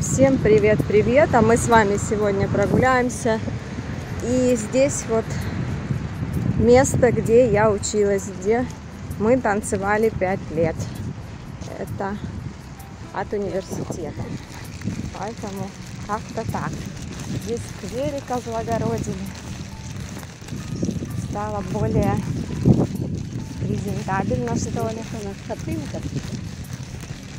Всем привет-привет! А мы с вами сегодня прогуляемся. И здесь вот место, где я училась, где мы танцевали 5 лет. Это от университета. Поэтому как-то так. Здесь скверик облагородили. Стало более презентабельно, что ли. У нас хатынка. Вот где там. Куда нам идти? Ну,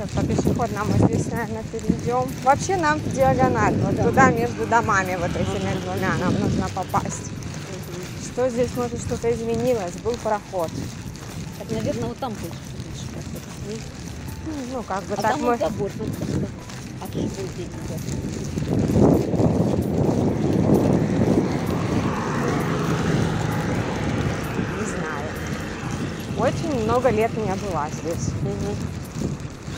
сейчас по пешеходному здесь, наверное, перейдем. Вообще нам диагональ, вот туда между домами, вот этими двумя нам нужно попасть. Что здесь, может, что-то изменилось? Был проход. Так, наверное, вот там больше лучше как-то. Ну, как бы А так там мы... вот забор. А что здесь идет? Не знаю. Очень много лет не была здесь.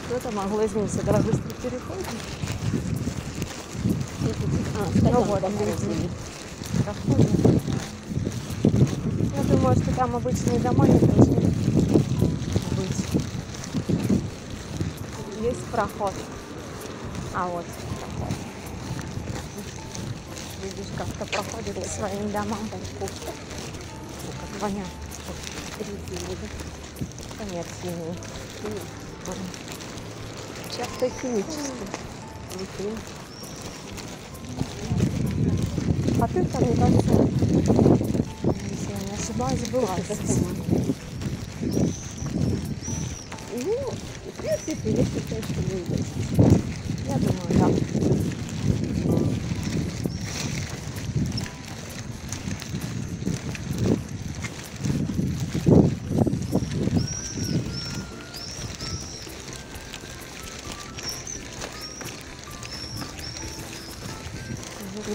Что-то могло измениться. Давай быстро переходим. А, Ну вот. Проходим. Я думаю, что там обычные дома не должны быть. Есть проход. А вот проход. Видишь, как-то проходит к своим домам. Фу, как понятно. Конец синий. Часто химический. А ты там, мне кажется, если я не ошибаюсь, была. Ну, в принципе, я считаю, что будет.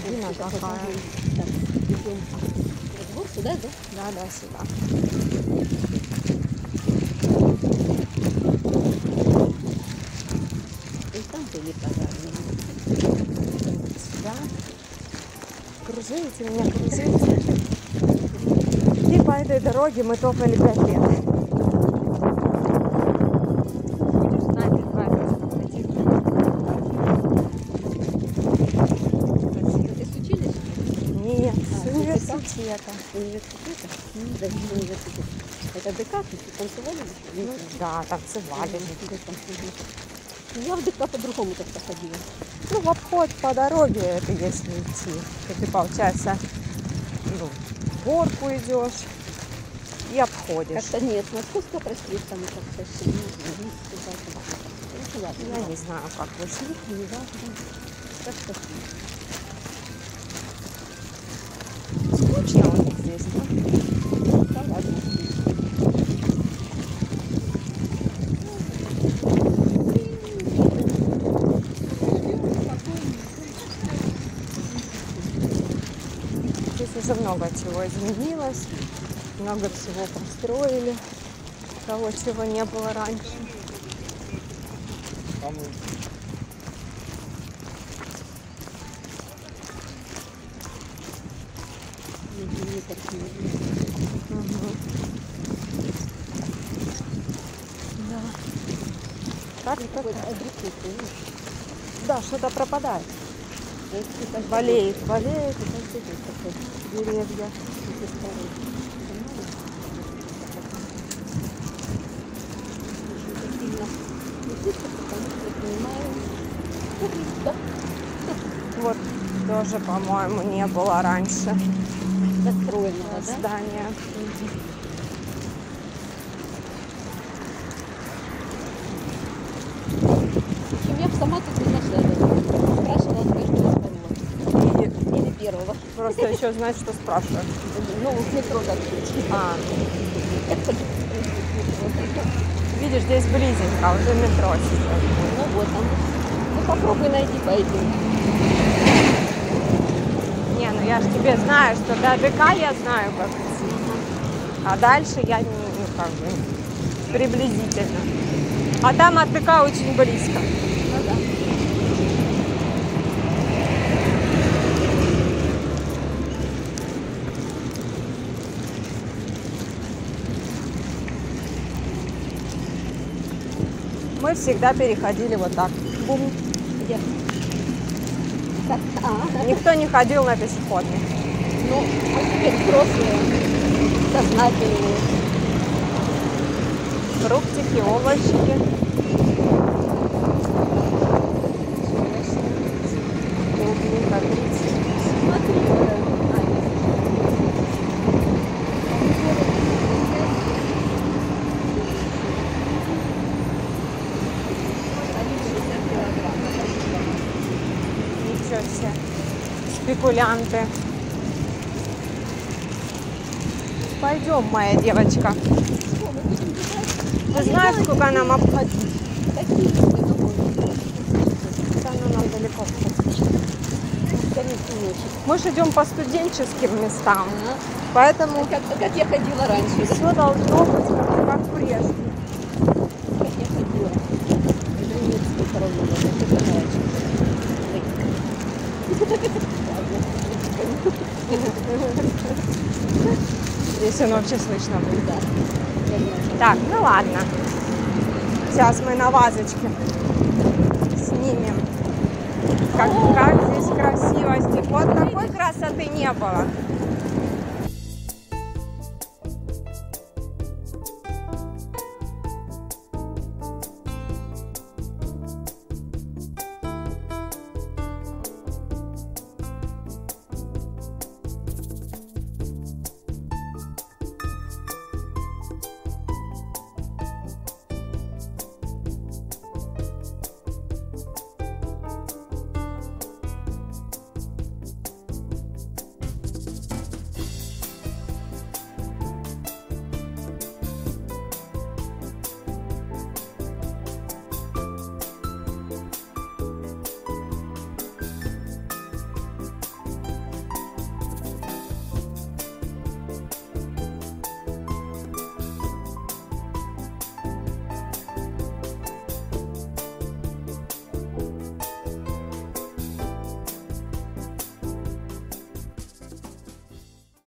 Глубина такая. Вот сюда, да? Да, да, сюда. И там были пожарные. Сюда. Кружите меня, кружите. И по этой дороге мы топали пять лет. Будешь знать, какая Ты с училища? Нет, А, с ты университета. Университета? Да, университет. Это ДК, танцевали? Ну, да, танцевали. Я в ДК по-другому как-то ходила. Ну, в обход по дороге, это если идти. То ты, получается, ну, горку идешь и обходишь. Как-то нет, Московская проспект там как-то все. Ну, Я не знаю, как вы шли. Не важно. Как-то Скучно у них здесь, да? да, ладно. Здесь уже много чего изменилось, много всего построили, того, чего не было раньше. Да. Так, так, так. Да, что-то пропадает. Болеет, болеет, Вот так сидит такой, деревья. да, Вот тоже, по-моему, не было раньше достроенного, да? здания. В первого. просто еще знать, что спрашивать. Ну, в метро. А, видишь, здесь близенько, уже метро сейчас. Ну вот там. Ну попробуй найди, пойдем. Не, ну я ж тебе знаю, что до ДК я знаю, как. А дальше я не, ну, как бы, приблизительно. А там от ДК очень близко. Мы всегда переходили вот так. Бум. Где? Так, а, Никто не ходил на пешеходный. ну, а теперь взрослые, сознательные. Фруктики, овощики. Себе. Спекулянты. Пойдем, моя девочка. Ты знаешь, сколько нам обходить? Ну, нам далеко. Мы же идем по студенческим местам, поэтому Как, как я ходила раньше, все должно быть как, как прежде. Как я ходила. Уже нет смысла ровно, это раньше. Здесь оно вообще слышно будет. Да. Так, ну ладно. Сейчас мы на вазочке снимем. Как, как здесь красиво. Вот такой красоты не было.